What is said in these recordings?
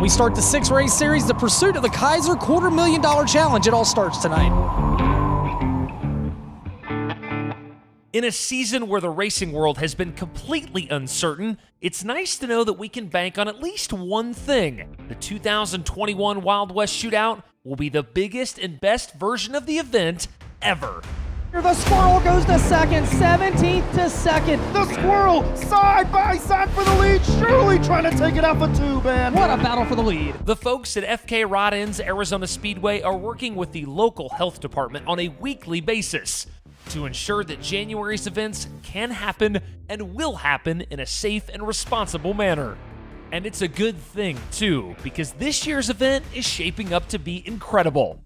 We start the six race series, the pursuit of the Keyser quarter million dollar challenge. It all starts tonight. In a season where the racing world has been completely uncertain, it's nice to know that we can bank on at least one thing. The 2021 Wild West Shootout will be the biggest and best version of the event ever. The squirrel goes to second, 17th to second. The squirrel side by side for the lead, surely trying to take it out for two, man. What a battle for the lead. The folks at FK Rod Ends Arizona Speedway are working with the local health department on a weekly basis to ensure that January's events can happen and will happen in a safe and responsible manner. And it's a good thing, too, because this year's event is shaping up to be incredible.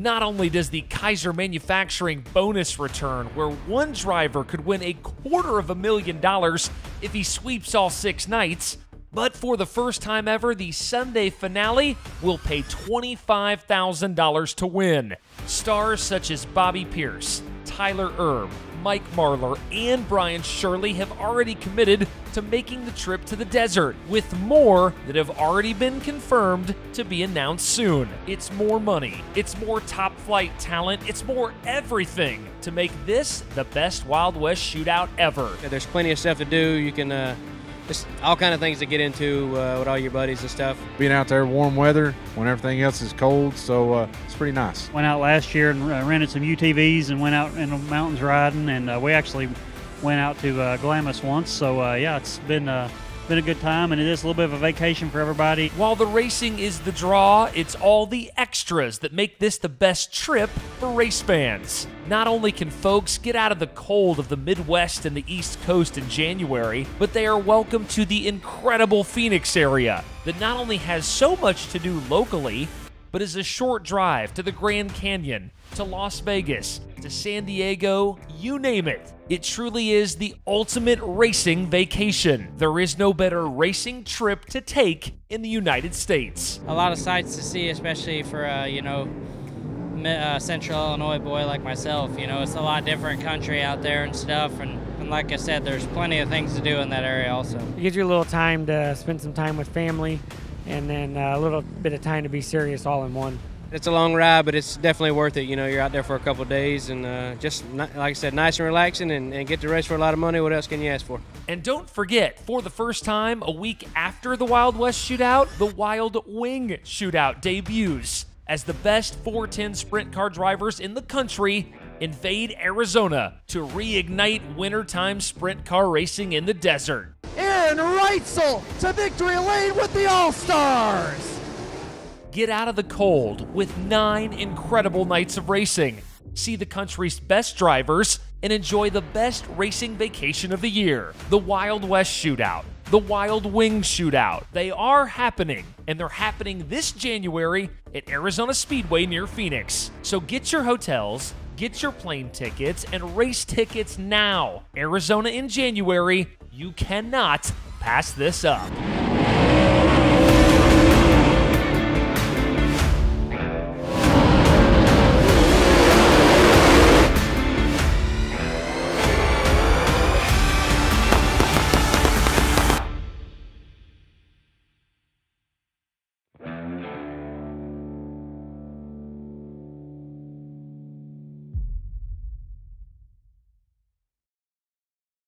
Not only does the Keyser Manufacturing bonus return, where one driver could win a quarter of a million dollars if he sweeps all six nights, but for the first time ever, the Sunday finale will pay $25,000 to win. Stars such as Bobby Pierce, Tyler Erb, Mike Marlar, and Brian Shirley have already committed to making the trip to the desert, with more that have already been confirmed to be announced soon. It's more money, it's more top flight talent, it's more everything to make this the best Wild West shootout ever. Yeah, there's plenty of stuff to do. You can uh, just all kind of things to get into uh, with all your buddies and stuff. Being out there, warm weather when everything else is cold, so uh, it's pretty nice. Went out last year and uh, rented some UTVs and went out in the mountains riding, and uh, we actually went out to uh, Glamis once. So uh, yeah, it's been uh, been a good time, and it is a little bit of a vacation for everybody. While the racing is the draw, it's all the extras that make this the best trip for race fans. Not only can folks get out of the cold of the Midwest and the East Coast in January, but they are welcome to the incredible Phoenix area that not only has so much to do locally, but is a short drive to the Grand Canyon, to Las Vegas, to San Diego, you name it. It truly is the ultimate racing vacation. There is no better racing trip to take in the United States. A lot of sights to see, especially for, uh, you know, uh, Central Illinois boy like myself. You know, it's a lot different country out there and stuff. And, and like I said, there's plenty of things to do in that area also. It gives you a little time to spend some time with family and then uh, a little bit of time to be serious all in one. It's a long ride, but it's definitely worth it. You know, you're out there for a couple days and uh, just, like I said, nice and relaxing and, and get to race for a lot of money. What else can you ask for? And don't forget, for the first time a week after the Wild West Shootout, the Wild Wing Shootout debuts as the best 410 sprint car drivers in the country invade Arizona to reignite wintertime sprint car racing in the desert. Aaron Reutzel to victory lane with the All Stars. Get out of the cold with nine incredible nights of racing. See the country's best drivers and enjoy the best racing vacation of the year the Wild West Shootout, the Wild Wing Shootout. They are happening, and they're happening this January at Arizona Speedway near Phoenix. So get your hotels, get your plane tickets, and race tickets now. Arizona in January, you cannot pass this up.